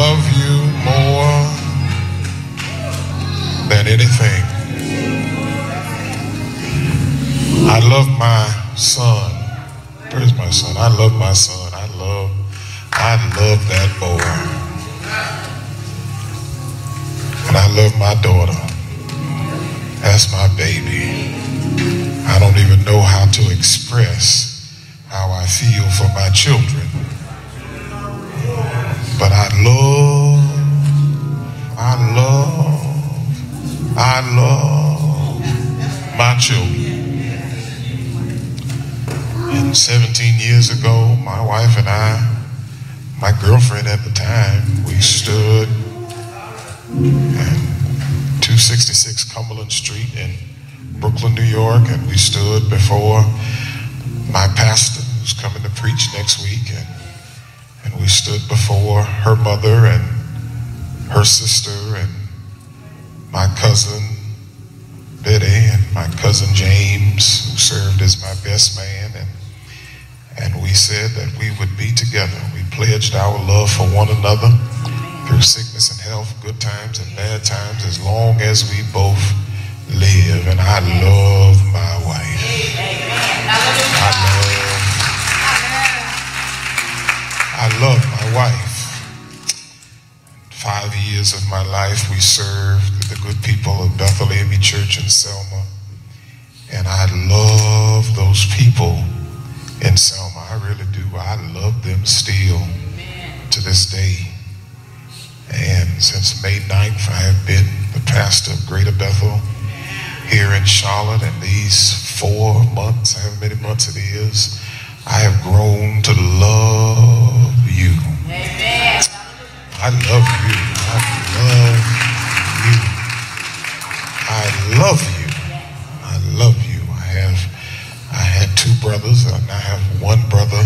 love you more than anything. I love my son. Where's my son? I love my son. I love, I love that boy. And I love my daughter. That's my baby. I don't even know how to express how I feel for my children. But I love, I love, I love my children. And 17 years ago, my wife and I, my girlfriend at the time, we stood at 266 Cumberland Street in Brooklyn, New York, and we stood before my pastor who's coming to preach next week, and, and we stood before her mother and her sister and my cousin Betty and my cousin James, who served as my best man, and and we said that we would be together. We pledged our love for one another through sickness and health, good times and bad times, as long as we both live. And I love my wife. I love, I love my wife. Five years of my life, we served the good people of Bethel Church in Selma. And I love those people in Selma. I really do. I love them still to this day. And since May 9th, I have been the pastor of Greater Bethel here in Charlotte. And these four months, however many months it is, I have grown to love you. I love you. I love you. I love you. I love you. I have I had two brothers, and I have one brother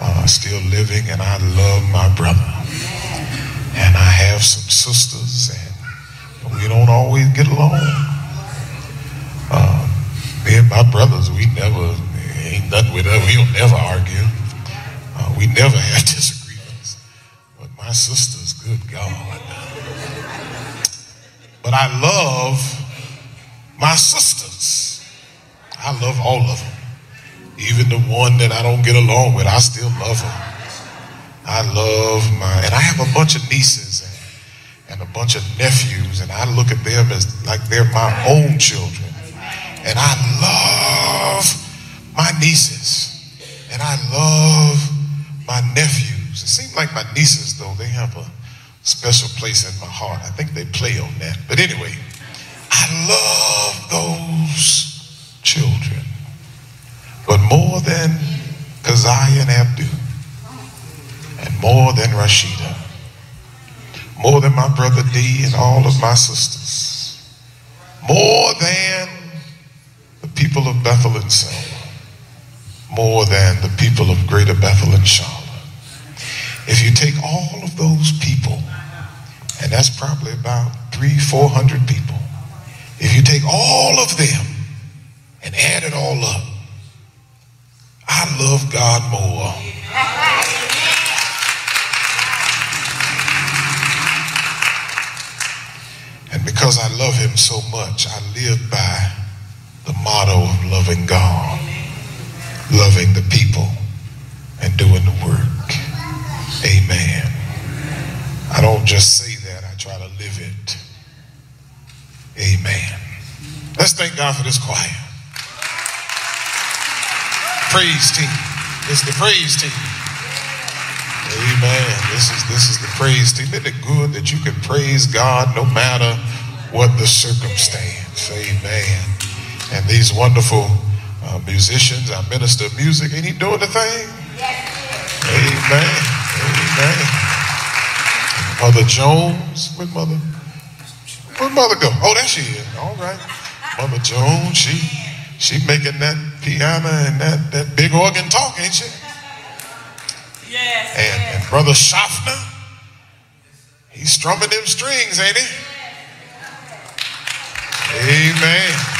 uh, still living, and I love my brother. And I have some sisters, and we don't always get along. Uh, me and my brothers, we never, ain't nothing with us. We don't never argue. Uh, we never have disagreements. But my sisters, good God. But I love my sisters. I love all of them. Even the one that I don't get along with, I still love her. I love my, and I have a bunch of nieces and, and a bunch of nephews, and I look at them as like they're my own children. And I love my nieces, and I love my nephews. It seems like my nieces, though, they have a special place in my heart. I think they play on that. But anyway, I love those children. But more than Keziah and Abdue, and more than Rashida, more than my brother D and all of my sisters, more than the people of Bethel and Selma, more than the people of Greater Bethel and Charlotte. If you take all of those people, and that's probably about three, four hundred people, if you take all of them and add it all up, I love God more. And because I love him so much, I live by the motto of loving God, loving the people, and doing the work. Amen. I don't just say that, I try to live it. Amen. Let's thank God for this choir. Praise team. It's the praise team. Amen. This is this is the praise team. Isn't it good that you can praise God no matter what the circumstance? Amen. And these wonderful uh, musicians, our minister of music, ain't he doing the thing? Yes. Amen. Amen. Mother Jones, where mother? Where mother go? Oh, there she is. All right. Mother Jones, she she making that piano and that, that big organ talk, ain't she? Yes. And, and Brother Schaffner, he's strumming them strings, ain't he? Amen.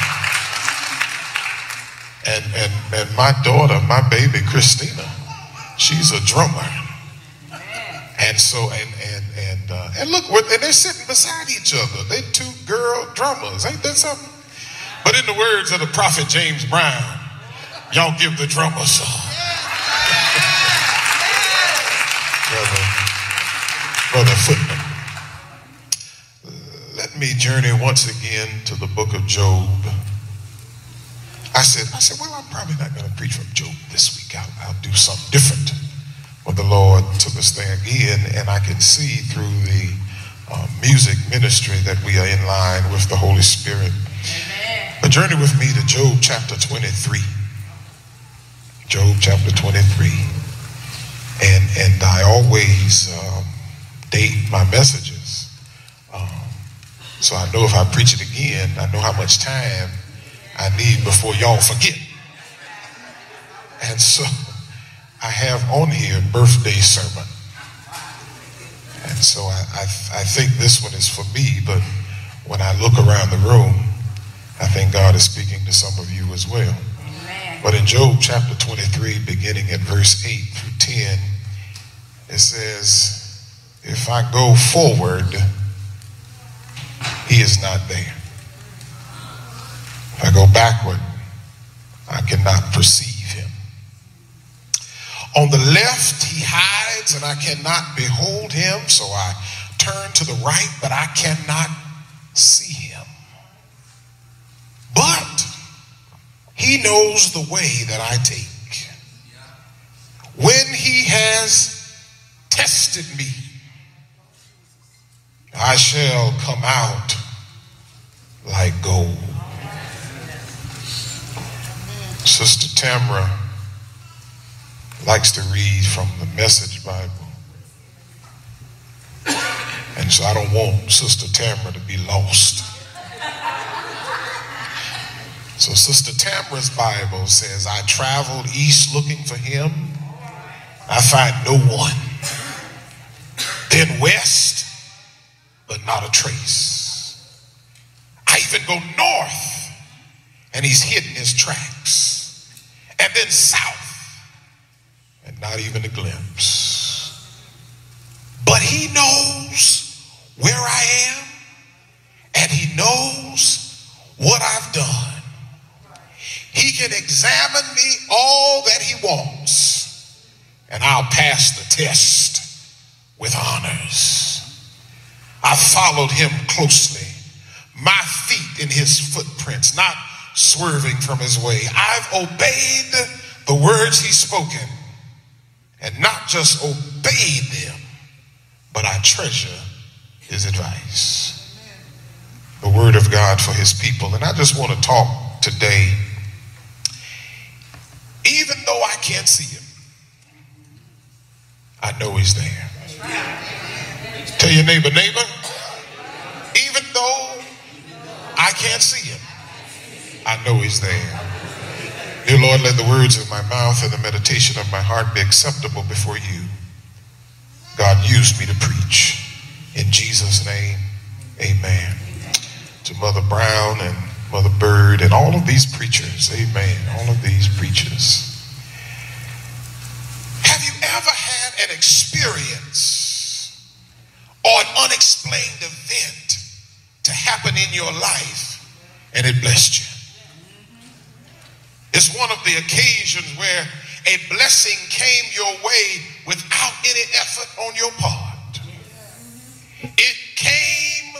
And, and, and my daughter, my baby Christina, she's a drummer. And so, and and and uh, and look, and they're sitting beside each other. They two girl drummers, ain't that something? But in the words of the prophet James Brown, y'all give the drummer some. brother, brother Footman. Let me journey once again to the book of Job. I said, I said, well, I'm probably not going to preach from Job this week. I'll, I'll do something different. But the Lord took us there again, and I can see through the uh, music ministry that we are in line with the Holy Spirit. Amen. But journey with me to Job chapter 23. Job chapter 23. And, and I always um, date my messages. Um, so I know if I preach it again, I know how much time I need before y'all forget. And so I have on here birthday sermon. And so I, I, I think this one is for me, but when I look around the room, I think God is speaking to some of you as well. Amen. But in Job chapter 23, beginning at verse 8 through 10, it says, If I go forward, he is not there. I go backward, I cannot perceive him. On the left, he hides and I cannot behold him, so I turn to the right, but I cannot see him. But he knows the way that I take. When he has tested me, I shall come out like gold. Sister Tamra likes to read from the Message Bible. And so I don't want Sister Tamra to be lost. So Sister Tamra's Bible says, I traveled east looking for him. I find no one. Then west, but not a trace. I even go north, and he's hidden his tracks and south, and not even a glimpse. But he knows where I am, and he knows what I've done. He can examine me all that he wants, and I'll pass the test with honors. I followed him closely, my feet in his footprints, not swerving from his way. I've obeyed the words he's spoken and not just obeyed them, but I treasure his advice. The word of God for his people. And I just want to talk today, even though I can't see him, I know he's there. Tell your neighbor, neighbor, even though I can't see him, I know he's there. Dear Lord, let the words of my mouth and the meditation of my heart be acceptable before you. God, use me to preach. In Jesus' name, amen. To Mother Brown and Mother Bird and all of these preachers, amen. All of these preachers. Have you ever had an experience or an unexplained event to happen in your life and it blessed you? It's one of the occasions where a blessing came your way without any effort on your part. It came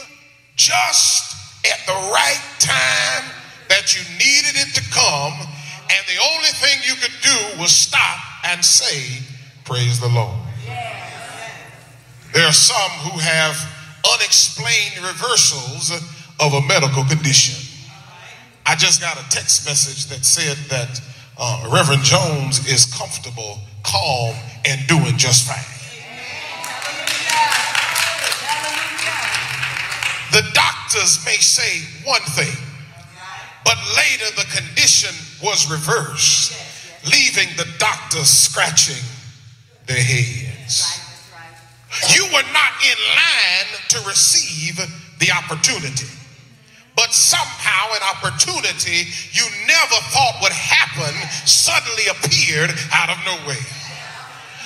just at the right time that you needed it to come, and the only thing you could do was stop and say, Praise the Lord. There are some who have unexplained reversals of a medical condition. I just got a text message that said that uh, Reverend Jones is comfortable, calm, and doing just fine. The doctors may say one thing, but later the condition was reversed, leaving the doctors scratching their heads. You were not in line to receive the opportunity but somehow an opportunity you never thought would happen suddenly appeared out of nowhere.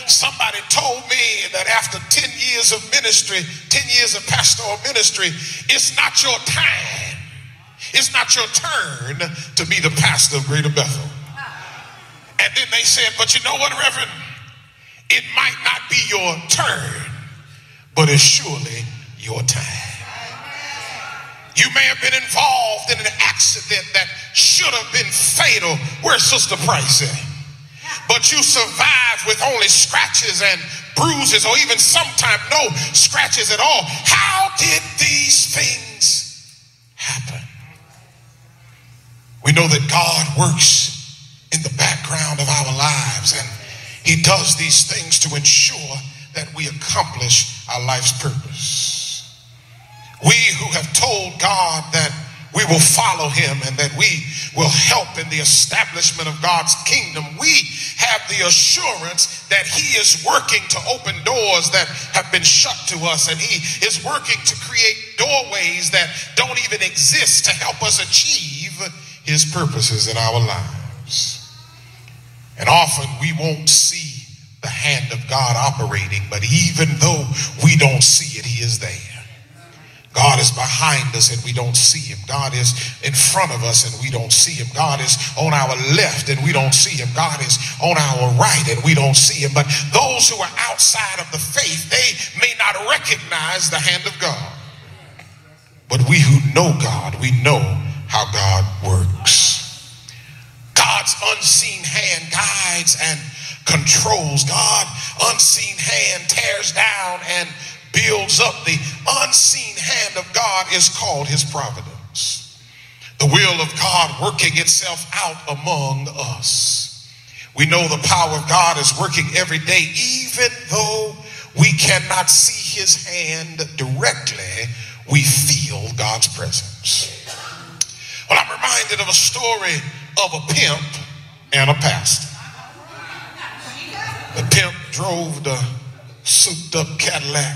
Somebody told me that after 10 years of ministry, 10 years of pastoral ministry, it's not your time. It's not your turn to be the pastor of Greater Bethel. And then they said, but you know what, Reverend? It might not be your turn, but it's surely your time. You may have been involved in an accident that should have been fatal. Where's Sister Price at? But you survived with only scratches and bruises, or even sometimes no scratches at all. How did these things happen? We know that God works in the background of our lives, and He does these things to ensure that we accomplish our life's purpose. We who have told God that we will follow him and that we will help in the establishment of God's kingdom, we have the assurance that he is working to open doors that have been shut to us and he is working to create doorways that don't even exist to help us achieve his purposes in our lives. And often we won't see the hand of God operating, but even though we don't see it, he is there. God is behind us and we don't see him. God is in front of us and we don't see him. God is on our left and we don't see him. God is on our right and we don't see him. But those who are outside of the faith, they may not recognize the hand of God. But we who know God, we know how God works. God's unseen hand guides and controls. God unseen hand tears down and builds up the unseen hand of God is called his providence. The will of God working itself out among us. We know the power of God is working every day, even though we cannot see his hand directly, we feel God's presence. Well, I'm reminded of a story of a pimp and a pastor. The pimp drove the souped up Cadillac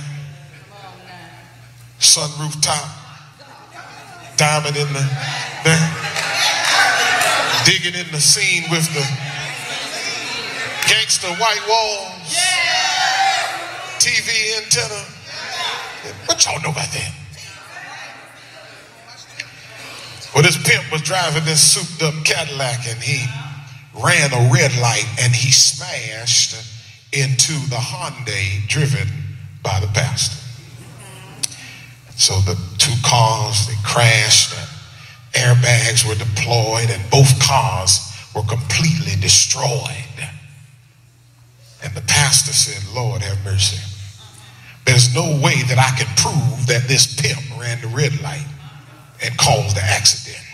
sunroof top, diamond in the back, digging in the scene with the gangster white walls, TV antenna. What y'all know about that? Well, this pimp was driving this souped up Cadillac and he ran a red light and he smashed into the Hyundai driven by the pastor. So the two cars, they crashed, and airbags were deployed, and both cars were completely destroyed. And the pastor said, Lord, have mercy. There's no way that I can prove that this pimp ran the red light and caused the accident.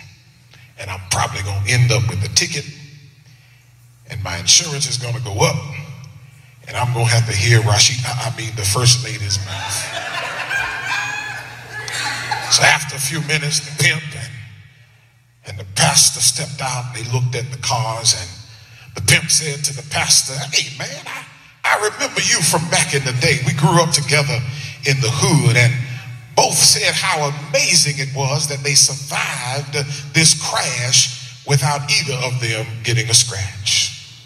And I'm probably going to end up with a ticket, and my insurance is going to go up, and I'm going to have to hear Rashid, I mean, the first lady's mouth. So after a few minutes, the pimp and, and the pastor stepped out. And they looked at the cars, and the pimp said to the pastor, Hey, man, I, I remember you from back in the day. We grew up together in the hood, and both said how amazing it was that they survived this crash without either of them getting a scratch.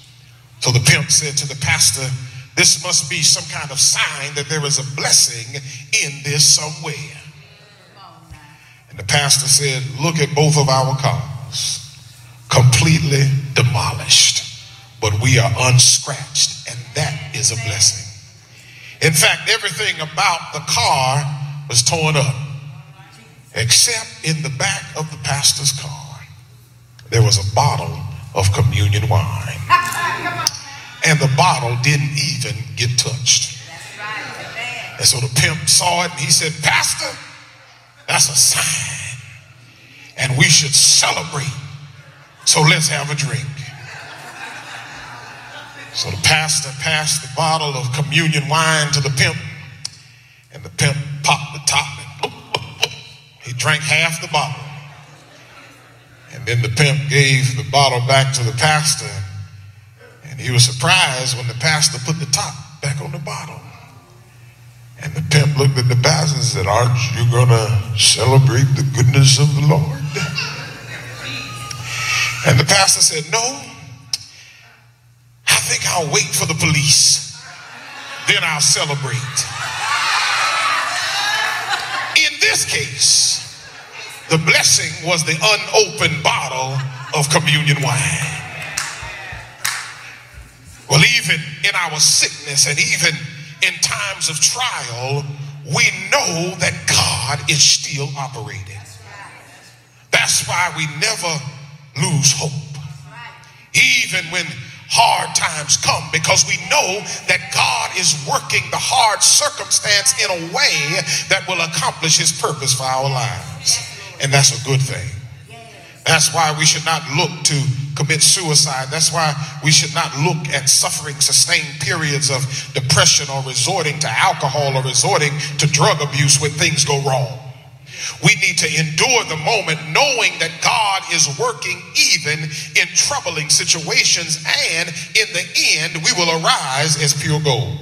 So the pimp said to the pastor, This must be some kind of sign that there is a blessing in this somewhere. And the pastor said, Look at both of our cars, completely demolished, but we are unscratched, and that is a blessing. In fact, everything about the car was torn up, except in the back of the pastor's car, there was a bottle of communion wine. And the bottle didn't even get touched. And so the pimp saw it and he said, Pastor, that's a sign. And we should celebrate. So let's have a drink. So the pastor passed the bottle of communion wine to the pimp, and the pimp popped the top. And he drank half the bottle. And then the pimp gave the bottle back to the pastor, and he was surprised when the pastor put the top back on the bottle. And the pimp looked at the pastor and said, Aren't you going to celebrate the goodness of the Lord? And the pastor said, No, I think I'll wait for the police then I'll celebrate. In this case, the blessing was the unopened bottle of communion wine. Well, even in our sickness and even in times of trial, we know that God is still operating. That's why we never lose hope. Even when hard times come, because we know that God is working the hard circumstance in a way that will accomplish his purpose for our lives. And that's a good thing. That's why we should not look to commit suicide. That's why we should not look at suffering sustained periods of depression or resorting to alcohol or resorting to drug abuse when things go wrong. We need to endure the moment knowing that God is working even in troubling situations, and in the end, we will arise as pure gold.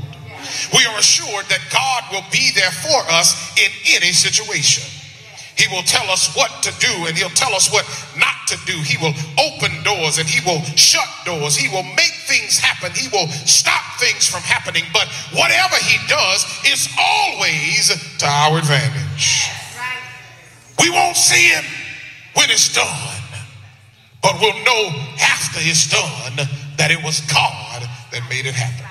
We are assured that God will be there for us in any situation. He will tell us what to do and he'll tell us what not to do. He will open doors and he will shut doors. He will make things happen. He will stop things from happening. But whatever he does is always to our advantage. We won't see him when it's done, but we'll know after it's done that it was God that made it happen.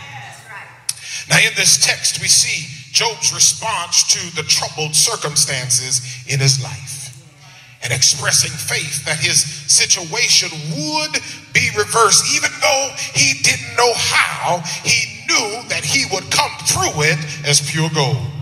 Now, in this text, we see Job's response to the troubled circumstances in his life and expressing faith that his situation would be reversed, even though he didn't know how, he knew that he would come through it as pure gold.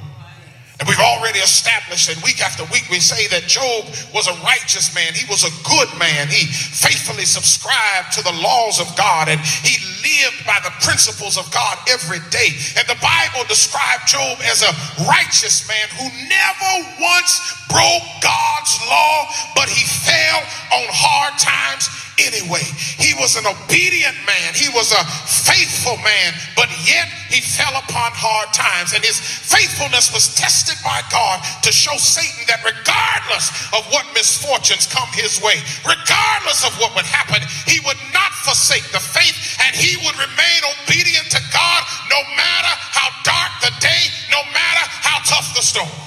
And we've already established that week after week we say that Job was a righteous man. He was a good man. He faithfully subscribed to the laws of God and he lived by the principles of God every day. And the Bible described Job as a righteous man who never once broke God's law, but he fell on hard times anyway. He was an obedient man, he was a faithful man, but yet he fell upon hard times. And his faithfulness was tested by God to show Satan that regardless of what misfortunes come his way, regardless of what would happen, he would not forsake the faith and he would remain obedient to God no matter how dark the day, no matter how tough the storm.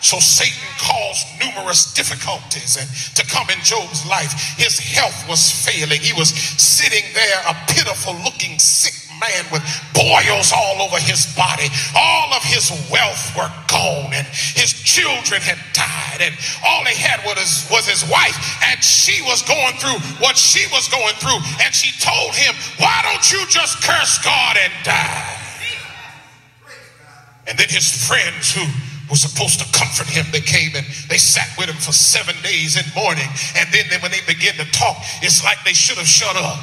So Satan caused numerous difficulties and to come in Job's life. His health was failing. He was sitting there, a pitiful looking sick man with boils all over his body. All of his wealth were gone and his children had died and all he had was his, was his wife and she was going through what she was going through and she told him, why don't you just curse God and die? And then his friends who was supposed to comfort him. They came and they sat with him for seven days in mourning. And then when they began to talk, it's like they should have shut up.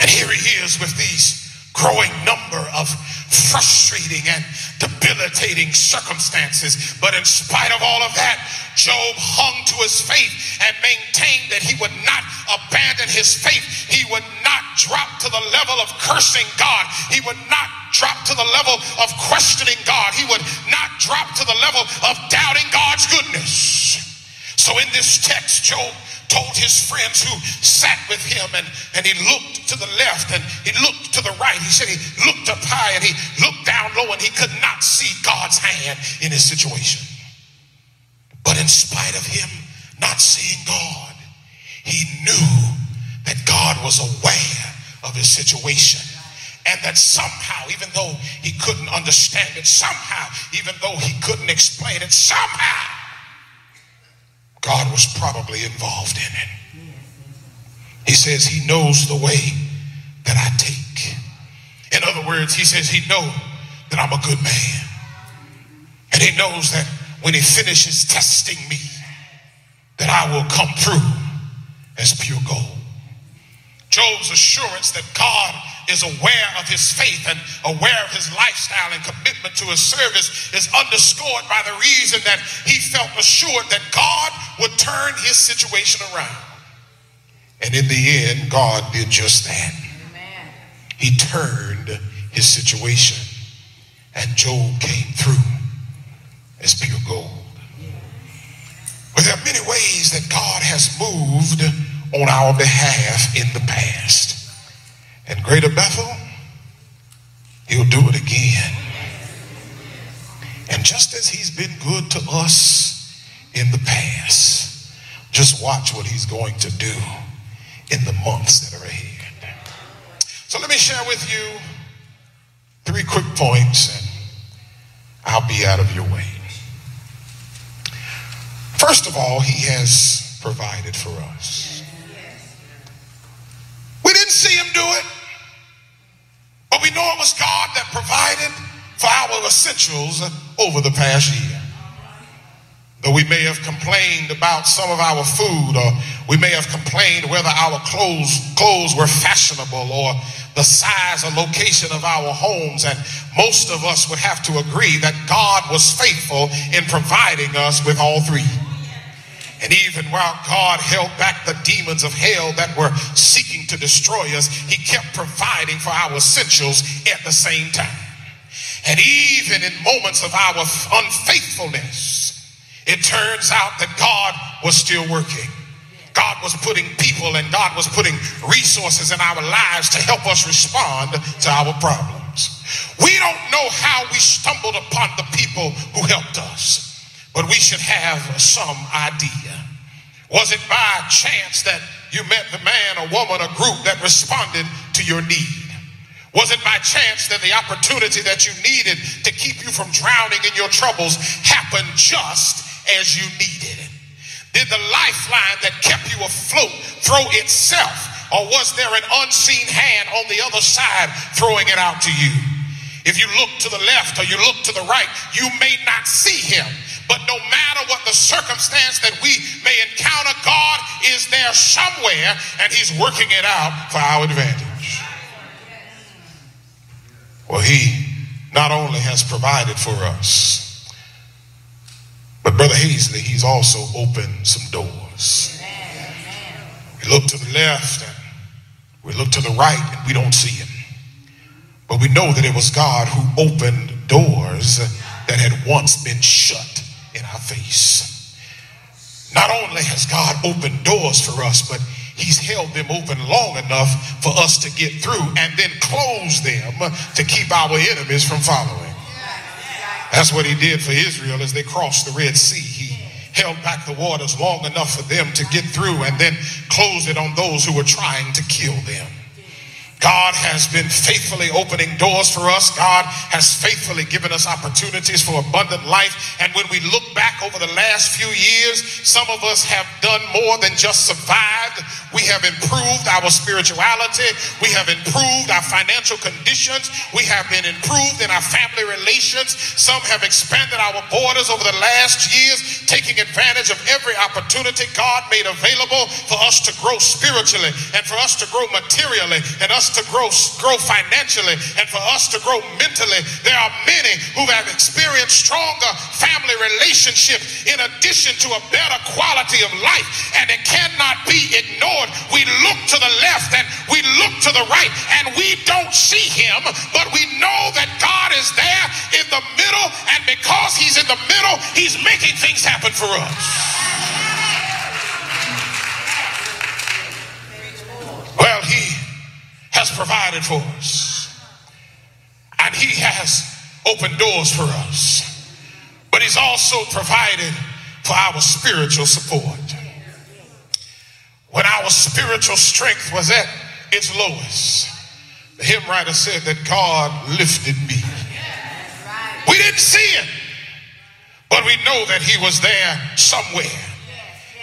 And here he is with these growing number of frustrating and debilitating circumstances. But in spite of all of that, Job hung to his faith and maintained that he would not abandon his faith. He would not drop to the level of cursing God. He would not drop to the level of questioning God. He would not drop to the level of doubting God's goodness. So in this text, Job told his friends who sat with him and, and he looked to the left and he looked to the right. He said he looked up high and he looked down low and he could not see God's hand in his situation. But in spite of him not seeing God, he knew that God was aware of his situation and that somehow, even though he couldn't understand it, somehow, even though he couldn't explain it, somehow, God was probably involved in it. He says he knows the way that I take. In other words, he says he knows that I'm a good man. And he knows that when he finishes testing me, that I will come through as pure gold. Job's assurance that God is aware of his faith and aware of his lifestyle and commitment to his service is underscored by the reason that he felt assured that God would turn his situation around. And in the end, God did just that. Amen. He turned his situation, and Job came through as pure gold. But there are many ways that God has moved on our behalf in the past. And Greater Bethel, he'll do it again. And just as he's been good to us in the past, just watch what he's going to do in the months that are ahead. So let me share with you three quick points and I'll be out of your way. First of all, he has provided for us. We didn't see him do it, but we know it was God that provided for our essentials over the past year. Though we may have complained about some of our food, or we may have complained whether our clothes, clothes were fashionable or the size or location of our homes, and most of us would have to agree that God was faithful in providing us with all three. And even while God held back the demons of hell that were seeking to destroy us, He kept providing for our essentials at the same time. And even in moments of our unfaithfulness, it turns out that God was still working. God was putting people and God was putting resources in our lives to help us respond to our problems. We don't know how we stumbled upon the people who helped us, but we should have some idea. Was it by chance that you met the man or woman or group that responded to your need? Was it by chance that the opportunity that you needed to keep you from drowning in your troubles happened just as you needed? Did the lifeline that kept you afloat throw itself, or was there an unseen hand on the other side throwing it out to you? If you look to the left or you look to the right, you may not see him. But no matter what the circumstance that we may encounter, God is there somewhere and he's working it out for our advantage. Well, he not only has provided for us, but Brother Hazley, he's also opened some doors. We look to the left and we look to the right and we don't see him. But we know that it was God who opened doors that had once been shut in our face. Not only has God opened doors for us, but He's held them open long enough for us to get through and then close them to keep our enemies from following. That's what he did for Israel as they crossed the Red Sea. He held back the waters long enough for them to get through and then closed it on those who were trying to kill them. God has been faithfully opening doors for us. God has faithfully given us opportunities for abundant life. And when we look back over the last few years, some of us have done more than just survived. We have improved our spirituality. We have improved our financial conditions. We have been improved in our family relations. Some have expanded our borders over the last years, taking advantage of every opportunity God made available for us to grow spiritually and for us to grow materially and us to grow, grow financially and for us to grow mentally. There are many who have experienced stronger family relationships in addition to a better quality of life, and it cannot be ignored. We look to the left and we look to the right, and we don't see him, but we know that God is there in the middle, and because he's in the middle, he's making things happen for us. Has provided for us. And He has opened doors for us. But He's also provided for our spiritual support. When our spiritual strength was at its lowest, the hymn writer said that God lifted me. We didn't see Him, but we know that He was there somewhere.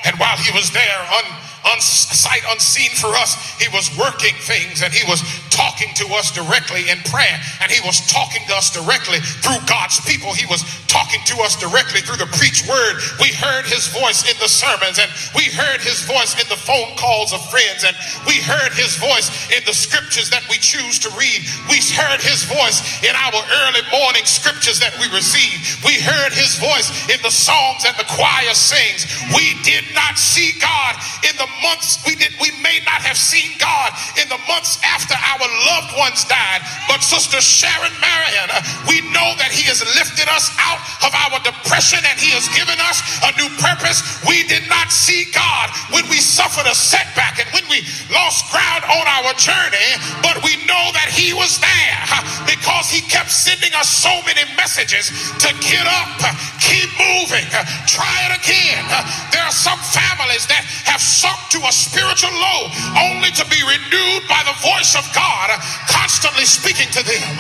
And while He was there, un- sight unseen for us. He was working things and he was talking to us directly in prayer. And he was talking to us directly through God's people. He was talking to us directly through the preached word. We heard his voice in the sermons and we heard his voice in the phone calls of friends and we heard his voice in the scriptures that we choose to read. We heard his voice in our early morning scriptures that we receive. We heard his voice in the songs that the choir sings. We did not see God in the months we did we may not have seen God in the months after our loved ones died. But Sister Sharon Marion, we know that He has lifted us out of our depression and He has given us a new purpose. We did not see God when we suffered a setback and when we lost ground on our journey, but we know that He was there because He he kept sending us so many messages to get up, keep moving, try it again. There are some families that have sunk to a spiritual low only to be renewed by the voice of God constantly speaking to them.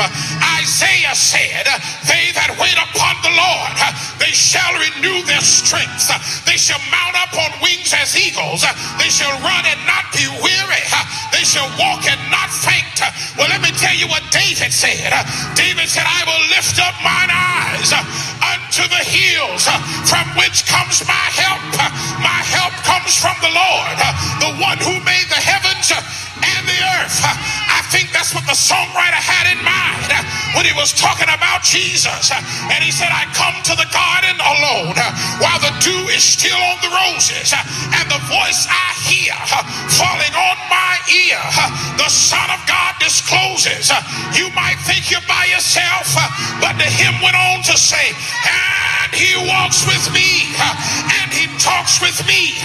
Isaiah said, They that wait upon the Lord, they shall renew their strength. They shall mount up on wings as eagles. They shall run and not be weary. They shall walk and not faint. Well, let me tell you what David said. David said, I will lift up mine eyes unto the hills from which comes my help. My help comes from the Lord, the one who made the heavens and the earth. I think that's what the mind when he was talking about Jesus. And he said, I come to the garden alone while the dew is still on the roses and the voice I hear falling on my ear. The Son of God discloses. You might think you're by yourself, but the hymn went on to say, and he walks with me and he talks with me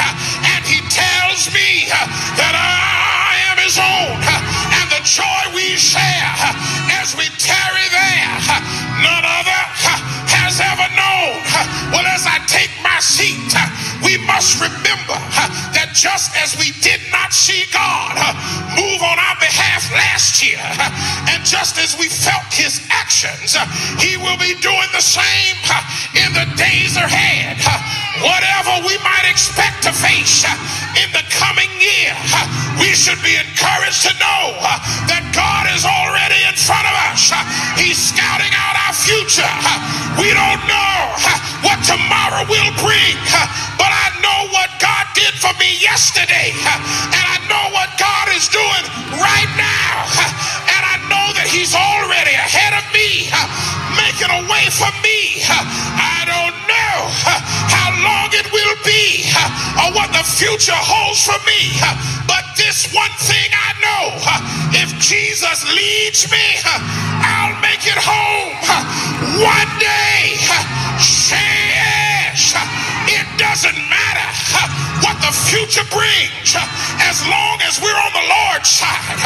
and he tells me that I am his own joy we share as we tarry there. None other has ever known well as I take my seat we must remember that just as we did not see God move on our behalf last year and just as we felt his actions he will be doing the same in the days ahead whatever we might expect to face in the coming year we should be encouraged to know that God is already in front of us he's scouting out our future we don't know what tomorrow will bring but I know what God did for me yesterday and I know what God is doing right now and I know that he's already ahead of me making a way for me I don't know how long it will be or what the future holds for me but this one thing I know. If Jesus leads me I'll make it home. One day yes it doesn't matter what the future brings as long as we're on the Lord's side.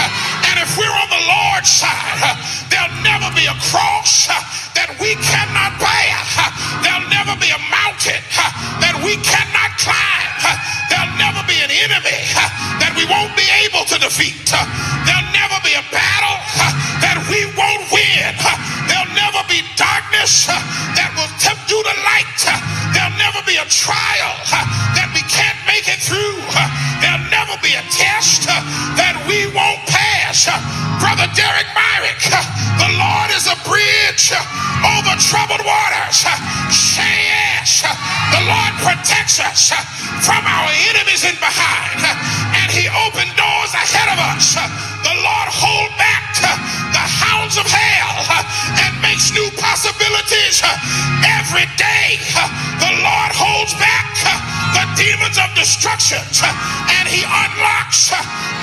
And if we're on the Lord's side there'll never be a cross that we cannot bear. There'll never be a mountain that we cannot climb. There'll never be an enemy that we won't be able to defeat. There'll never be a battle that we won't win there'll never be darkness uh, that will tempt you to light. Uh, there'll never be a trial uh, that we can't make it through. There'll never be a test that we won't pass. Brother Derek Myrick the Lord is a bridge over troubled waters. Say yes the Lord protects us from our enemies in behind. And possibilities. Every day the Lord holds back the demons of destruction and he unlocks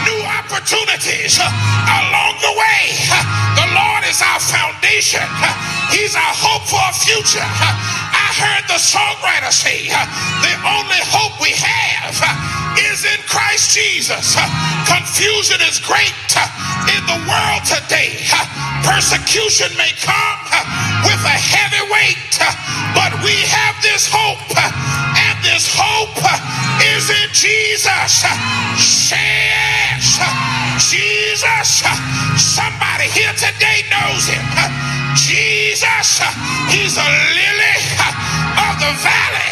new opportunities. Along the way the Lord is our foundation. He's our hope for a future. I heard the songwriter say the only hope we have is in Christ Jesus. Confusion is great in the world today. Persecution may come with a heavy weight but we have this hope and this hope is in Jesus. Yes Jesus. Somebody here today knows him. Jesus he's a lily the valley.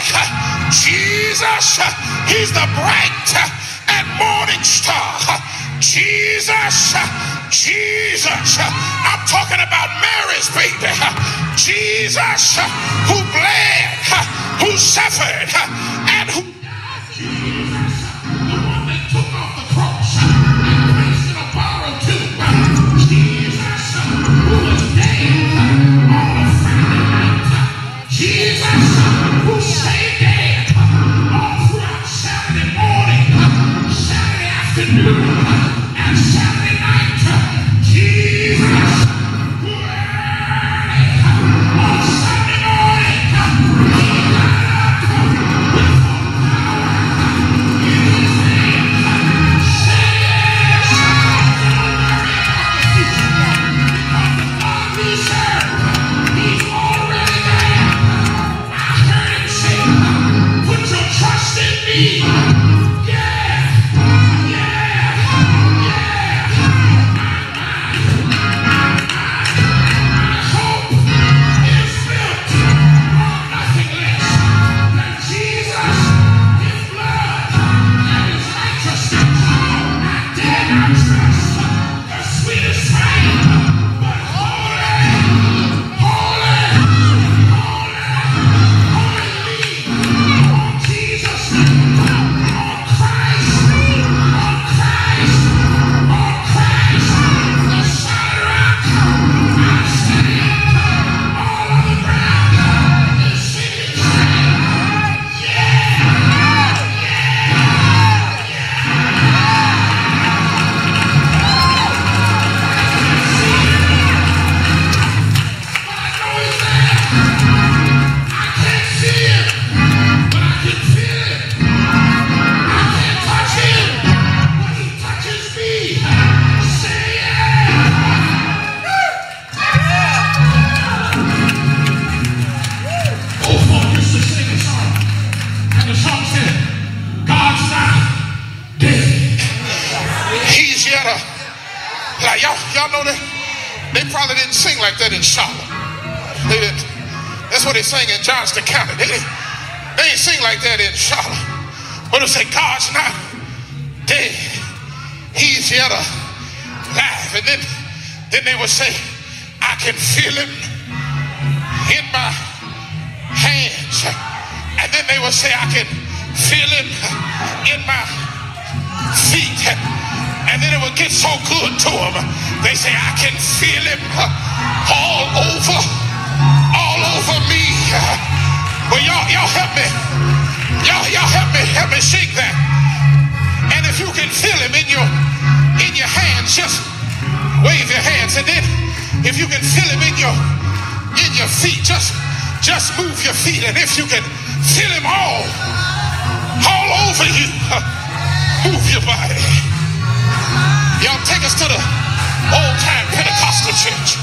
Jesus he's the bright and morning star. Jesus Jesus I'm talking about Mary's baby. Jesus who bled who suffered and who they will say, I can feel it in my feet. And then it will get so good to them. They say, I can feel him all over, all over me. Well, y'all, y'all help me. Y'all, y'all help me, help me shake that. And if you can feel him in your in your hands, just wave your hands. And then if you can feel him in your in your feet, just just move your feet. And if you can Feel him all, all over you. Move your body. Y'all take us to the old time Pentecostal church.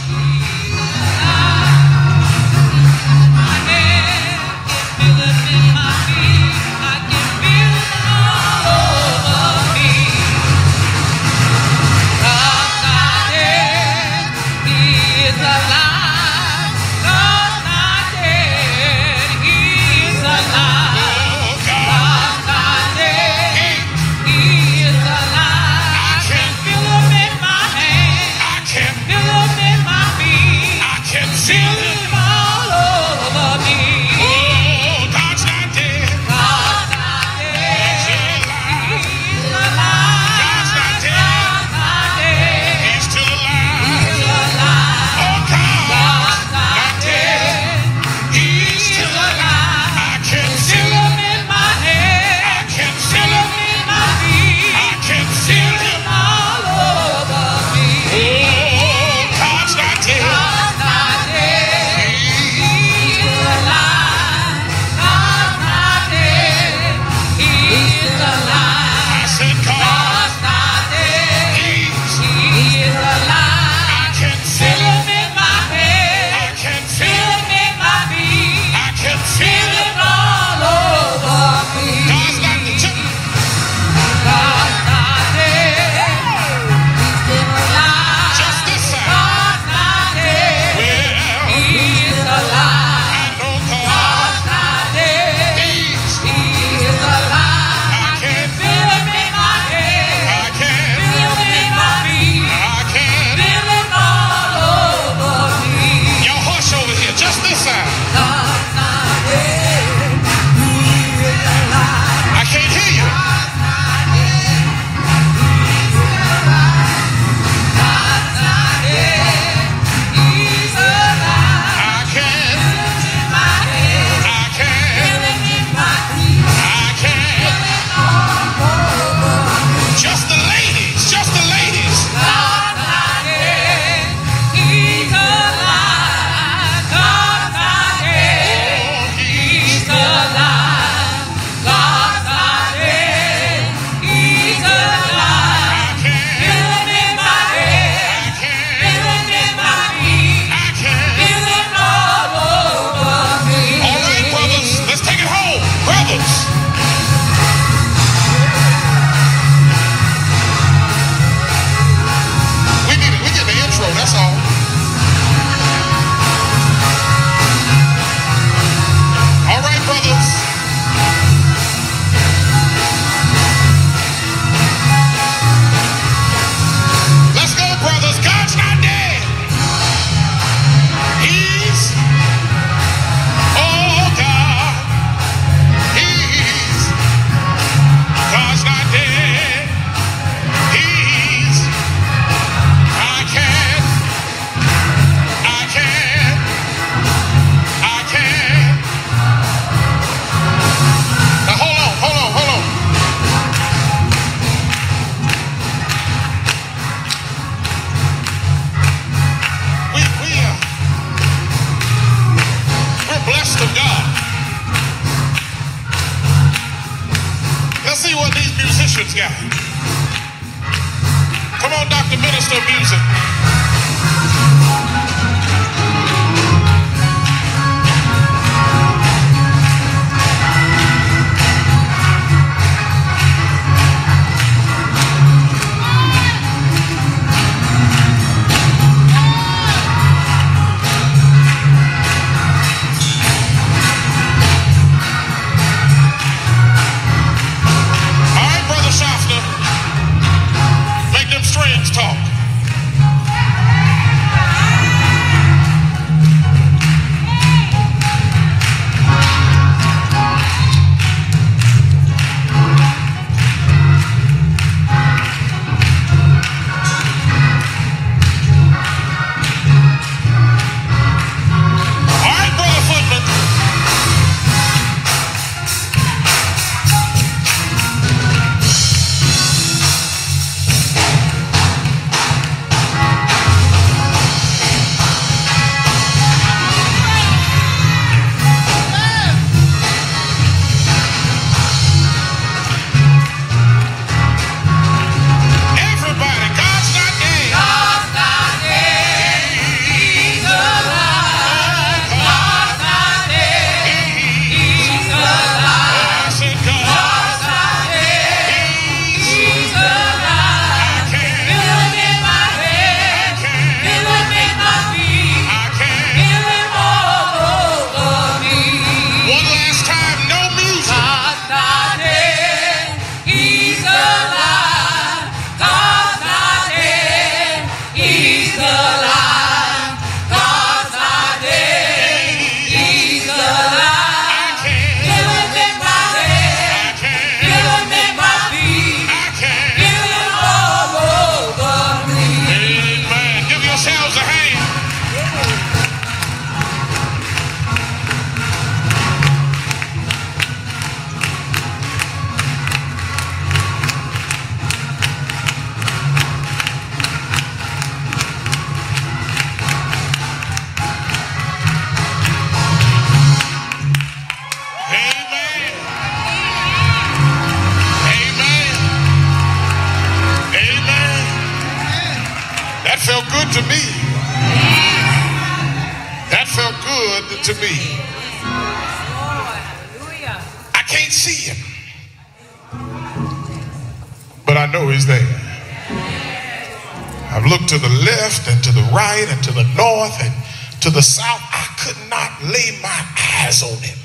Right and to the north and to the south. I could not lay my eyes on him,